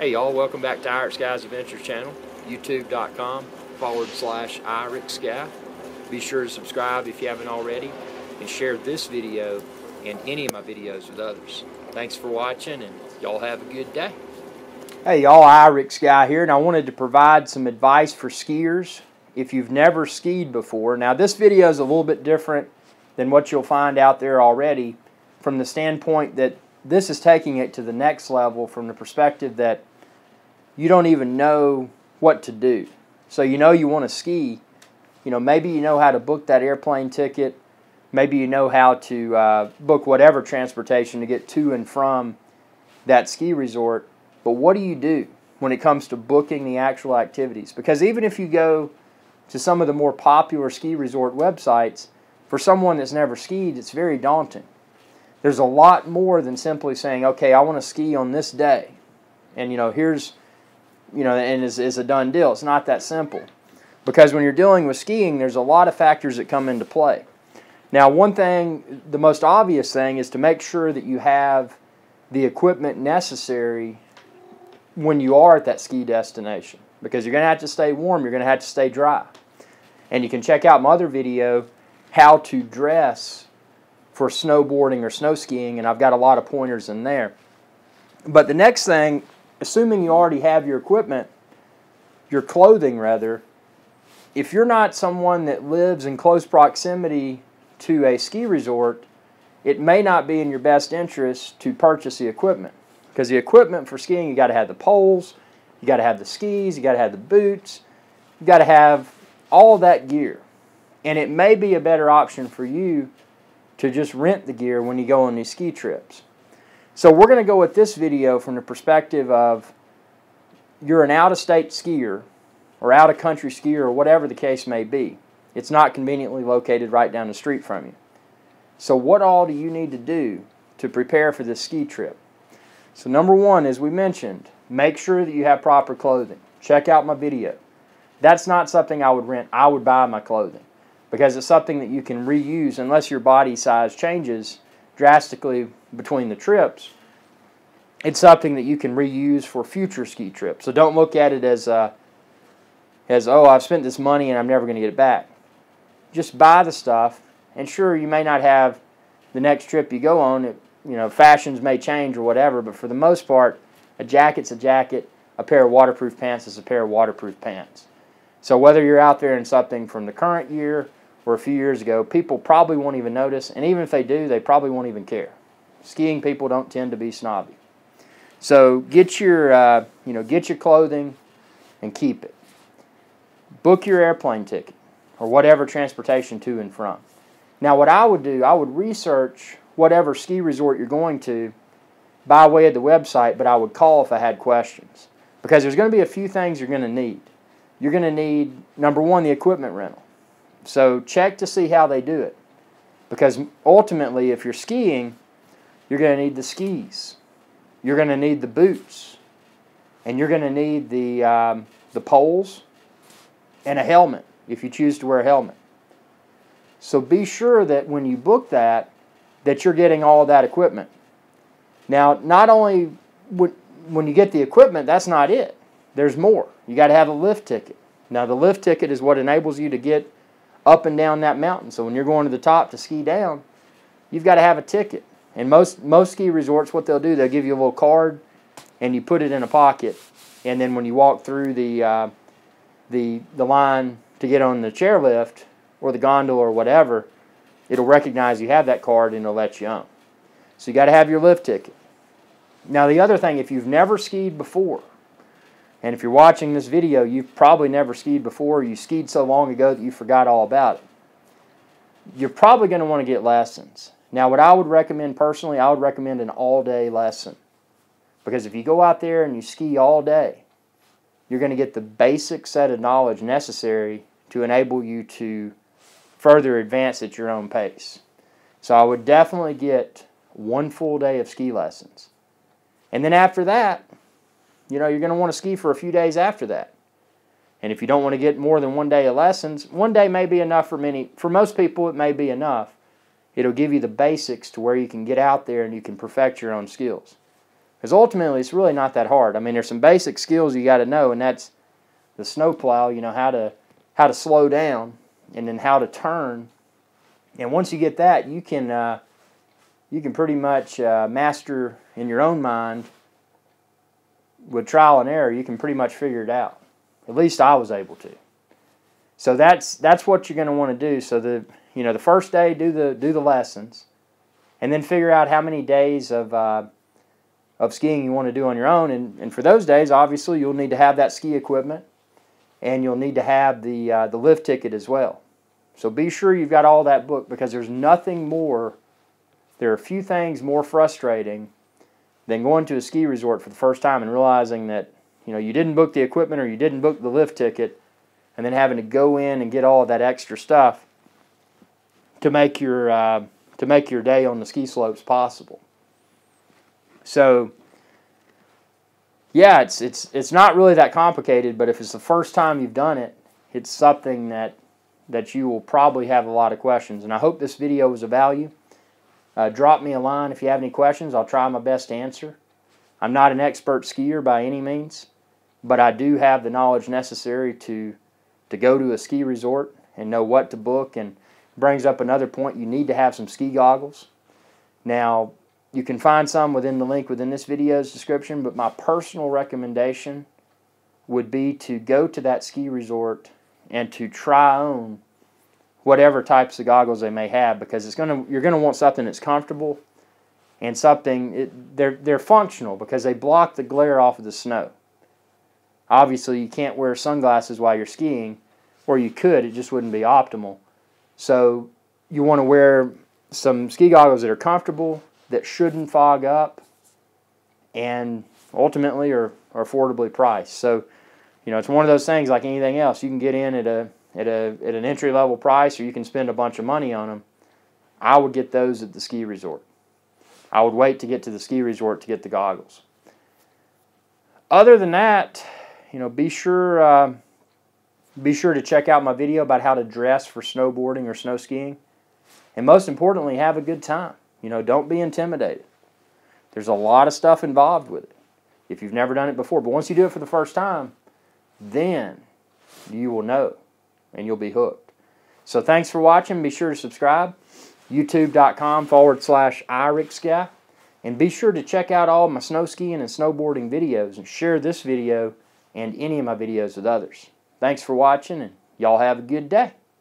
Hey y'all, welcome back to IrixGuy's Adventures channel, youtube.com forward slash IrixGuy. Be sure to subscribe if you haven't already and share this video and any of my videos with others. Thanks for watching and y'all have a good day. Hey y'all, IrixGuy here and I wanted to provide some advice for skiers if you've never skied before. Now this video is a little bit different than what you'll find out there already from the standpoint that this is taking it to the next level from the perspective that you don't even know what to do. So you know you want to ski. You know, maybe you know how to book that airplane ticket. Maybe you know how to uh, book whatever transportation to get to and from that ski resort. But what do you do when it comes to booking the actual activities? Because even if you go to some of the more popular ski resort websites, for someone that's never skied, it's very daunting. There's a lot more than simply saying, okay, I want to ski on this day. And, you know, here's you know, and is, is a done deal. It's not that simple. Because when you're dealing with skiing, there's a lot of factors that come into play. Now, one thing, the most obvious thing, is to make sure that you have the equipment necessary when you are at that ski destination. Because you're going to have to stay warm, you're going to have to stay dry. And you can check out my other video, how to dress for snowboarding or snow skiing, and I've got a lot of pointers in there. But the next thing assuming you already have your equipment, your clothing rather, if you're not someone that lives in close proximity to a ski resort, it may not be in your best interest to purchase the equipment. Because the equipment for skiing, you got to have the poles, you got to have the skis, you got to have the boots, you got to have all that gear. And it may be a better option for you to just rent the gear when you go on these ski trips. So we're going to go with this video from the perspective of you're an out-of-state skier or out-of-country skier or whatever the case may be. It's not conveniently located right down the street from you. So what all do you need to do to prepare for this ski trip? So number one, as we mentioned, make sure that you have proper clothing. Check out my video. That's not something I would rent. I would buy my clothing because it's something that you can reuse unless your body size changes drastically between the trips, it's something that you can reuse for future ski trips. So don't look at it as uh, as oh I've spent this money and I'm never going to get it back. Just buy the stuff, and sure you may not have the next trip you go on. It, you know fashions may change or whatever, but for the most part, a jacket's a jacket. A pair of waterproof pants is a pair of waterproof pants. So whether you're out there in something from the current year or a few years ago, people probably won't even notice, and even if they do, they probably won't even care. Skiing people don't tend to be snobby. So get your, uh, you know, get your clothing and keep it. Book your airplane ticket or whatever transportation to and from. Now, what I would do, I would research whatever ski resort you're going to by way of the website, but I would call if I had questions. Because there's going to be a few things you're going to need. You're going to need, number one, the equipment rental. So check to see how they do it. Because ultimately, if you're skiing, you're going to need the skis. You're going to need the boots. And you're going to need the, um, the poles and a helmet if you choose to wear a helmet. So be sure that when you book that, that you're getting all that equipment. Now, not only when you get the equipment, that's not it. There's more. You got to have a lift ticket. Now, the lift ticket is what enables you to get up and down that mountain. So when you're going to the top to ski down, you've got to have a ticket. And most most ski resorts, what they'll do, they'll give you a little card, and you put it in a pocket. And then when you walk through the uh, the the line to get on the chairlift or the gondola or whatever, it'll recognize you have that card and it'll let you on. So you got to have your lift ticket. Now the other thing, if you've never skied before, and if you're watching this video, you've probably never skied before, you skied so long ago that you forgot all about it. You're probably going to want to get lessons. Now, what I would recommend personally, I would recommend an all day lesson. Because if you go out there and you ski all day, you're going to get the basic set of knowledge necessary to enable you to further advance at your own pace. So I would definitely get one full day of ski lessons. And then after that, you know, you're going to want to ski for a few days after that. And if you don't want to get more than one day of lessons, one day may be enough for many. For most people, it may be enough. It'll give you the basics to where you can get out there and you can perfect your own skills. Because ultimately, it's really not that hard. I mean, there's some basic skills you got to know, and that's the snowplow. You know how to how to slow down, and then how to turn. And once you get that, you can uh, you can pretty much uh, master in your own mind with trial and error. You can pretty much figure it out. At least I was able to. So that's that's what you're going to want to do. So the you know the first day do the do the lessons, and then figure out how many days of uh, of skiing you want to do on your own. And, and for those days, obviously, you'll need to have that ski equipment and you'll need to have the, uh, the lift ticket as well. So be sure you've got all that booked because there's nothing more, there are a few things more frustrating than going to a ski resort for the first time and realizing that you know you didn't book the equipment or you didn't book the lift ticket and then having to go in and get all that extra stuff to make your uh, to make your day on the ski slopes possible. So yeah, it's it's it's not really that complicated, but if it's the first time you've done it, it's something that that you will probably have a lot of questions. And I hope this video was of value. Uh, drop me a line if you have any questions. I'll try my best to answer. I'm not an expert skier by any means, but I do have the knowledge necessary to to go to a ski resort and know what to book. And brings up another point: you need to have some ski goggles. Now, you can find some within the link within this video's description, but my personal recommendation would be to go to that ski resort and to try on whatever types of goggles they may have because it's gonna you're gonna want something that's comfortable and something it, they're they're functional because they block the glare off of the snow. Obviously, you can't wear sunglasses while you're skiing, or you could, it just wouldn't be optimal. So you want to wear some ski goggles that are comfortable that shouldn't fog up and ultimately are, are affordably priced. So, you know, it's one of those things like anything else. You can get in at a at a at an entry level price or you can spend a bunch of money on them. I would get those at the ski resort. I would wait to get to the ski resort to get the goggles. Other than that, you know, be sure uh, be sure to check out my video about how to dress for snowboarding or snow skiing. And most importantly, have a good time. You know, don't be intimidated. There's a lot of stuff involved with it if you've never done it before. But once you do it for the first time, then you will know and you'll be hooked. So thanks for watching. Be sure to subscribe. YouTube.com forward slash IrixGuy. And be sure to check out all my snow skiing and snowboarding videos and share this video and any of my videos with others. Thanks for watching and y'all have a good day.